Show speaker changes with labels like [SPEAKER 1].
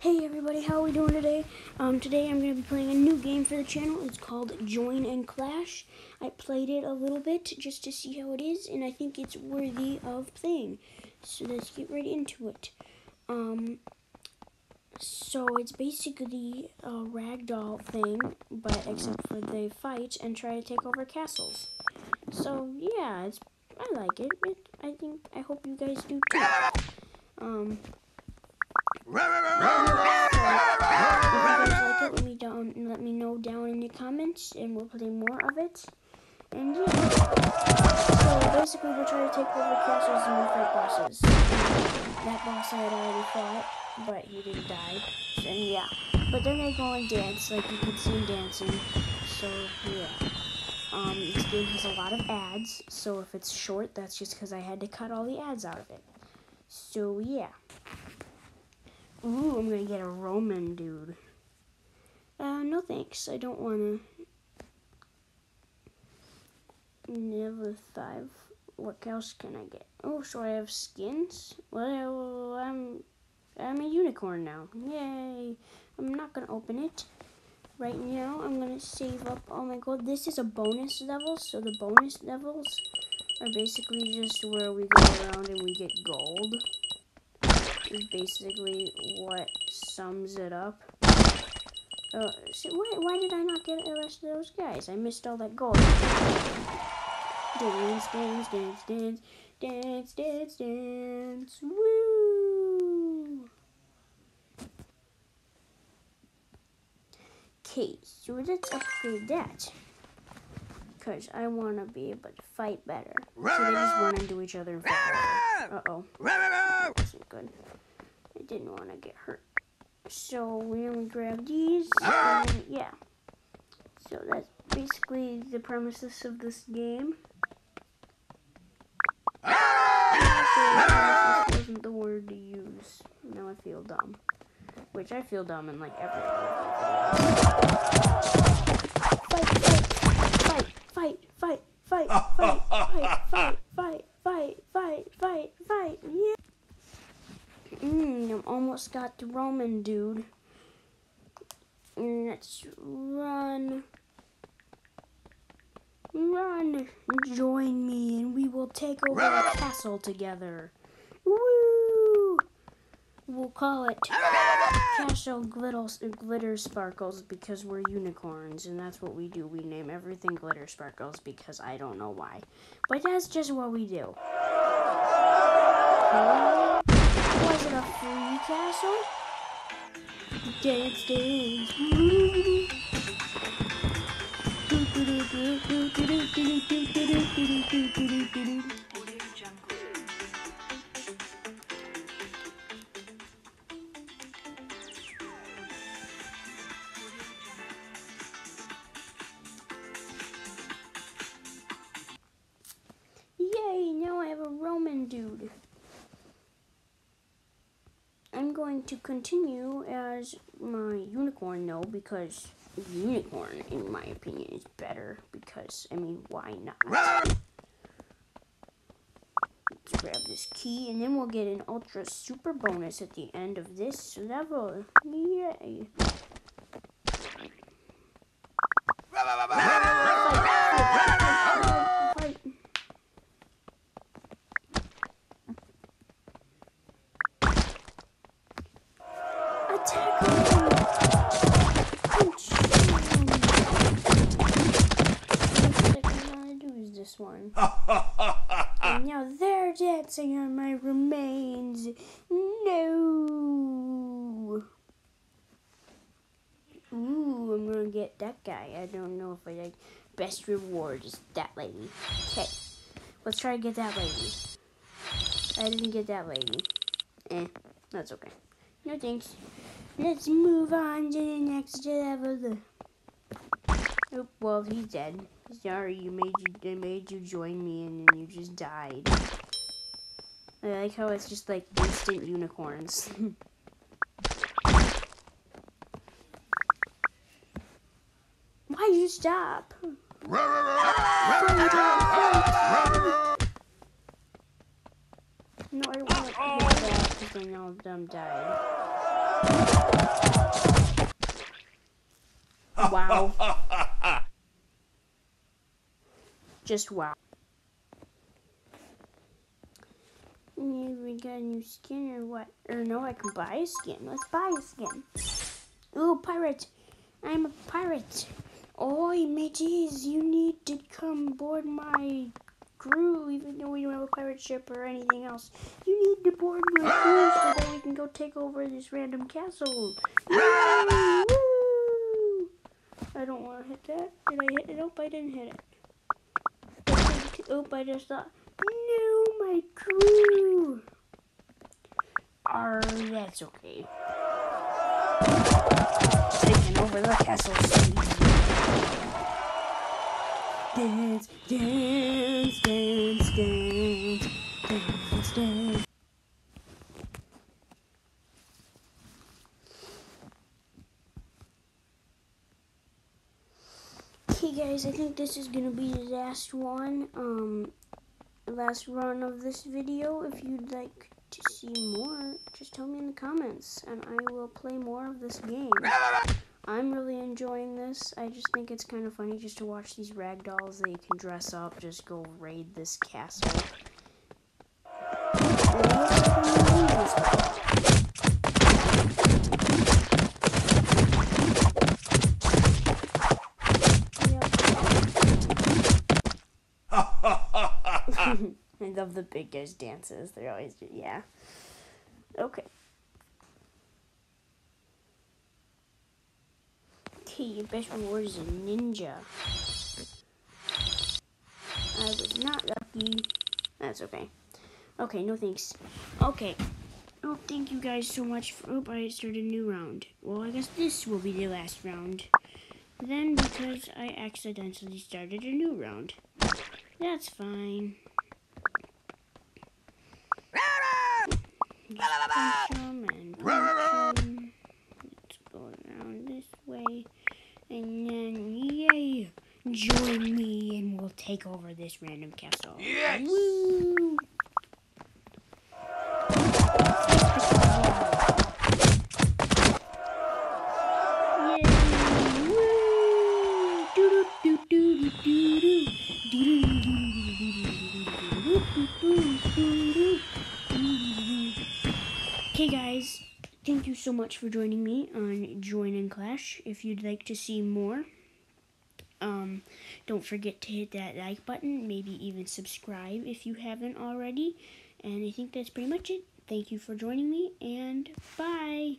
[SPEAKER 1] Hey everybody, how are we doing today? Um, today I'm going to be playing a new game for the channel. It's called Join and Clash. I played it a little bit just to see how it is, and I think it's worthy of playing. So let's get right into it. Um, so it's basically a ragdoll thing, but except for they fight and try to take over castles. So yeah, it's I like it. it I think I hope you guys do too. Um, like it, let me down, let me know down in the comments, and we'll play more of it. And yeah, so basically we're trying to take over castles and fight bosses. That boss I had already fought, but he didn't die. And yeah, but then they go and dance, like you can see him dancing. So yeah. Um, this game has a lot of ads, so if it's short, that's just because I had to cut all the ads out of it. So yeah. Ooh, I'm gonna get a Roman dude. Uh, no thanks. I don't wanna. Never five. What else can I get? Oh, so I have skins. Well, I'm I'm a unicorn now. Yay! I'm not gonna open it right now. I'm gonna save up all my gold. This is a bonus level, so the bonus levels are basically just where we go around and we get gold is basically what sums it up. Uh, see, why, why did I not get the rest of those guys? I missed all that gold. Dance, dance, dance, dance, dance, dance, dance, woo! Okay, so let's upgrade that. Because I want to be able to fight better. So they just run into each other and fight Uh-oh. That's good. I didn't want to get hurt. So we only grab these. And yeah. So that's basically the premises of this game. This wasn't the word to use. Now I feel dumb. Which I feel dumb in like every got the Roman dude. Let's run. Run. Join me and we will take over the castle together. Woo! We'll call it Castle Glittles, Glitter Sparkles because we're unicorns and that's what we do. We name everything Glitter Sparkles because I don't know why. But that's just what we do. Was it a free castle? Dance, dance. going to continue as my unicorn though because unicorn in my opinion is better because I mean why not? Let's grab this key and then we'll get an ultra super bonus at the end of this level. Yay. This and now they're dancing on my remains. No! Ooh, I'm gonna get that guy. I don't know if I like. Best reward is that lady. Okay, let's try to get that lady. I didn't get that lady. Eh, that's okay. No thanks. Let's move on to the next level. Oh, well, he's dead. Sorry, you made you they made you join me and then you just died. I like how it's just like instant unicorns. Why'd you stop? No, I want to hear that because then all of them um, died. Wow. Just wow. Need We got a new skin or what? Or no, I can buy a skin. Let's buy a skin. Ooh, pirate. I'm a pirate. Oi, mateys, you need to come board my crew, even though we don't have a pirate ship or anything else. You need to board my crew so that we can go take over this random castle. Yay! Woo! I don't want to hit that. Did I hit it? Nope, I didn't hit it. Oop, I just thought, no, my crew. Arr, that's okay. Taking over the castle. Dance, dance, dance, dance, dance, dance. Guys, I think this is gonna be the last one, um, last run of this video. If you'd like to see more, just tell me in the comments, and I will play more of this game. I'm really enjoying this. I just think it's kind of funny just to watch these rag dolls that you can dress up, just go raid this castle. The big guys' dances. They're always, yeah. Okay. Okay, your best reward is a ninja. I was not lucky. That's okay. Okay, no thanks. Okay. Oh, thank you guys so much. For, oh, I started a new round. Well, I guess this will be the last round. Then, because I accidentally started a new round. That's fine. Just punch and punch him. Let's go around this way. And then, yay! Join me and we'll take over this random castle.
[SPEAKER 2] Yes!
[SPEAKER 1] Woo! Much for joining me on Join in Clash. If you'd like to see more, um, don't forget to hit that like button, maybe even subscribe if you haven't already. And I think that's pretty much it. Thank you for joining me, and bye.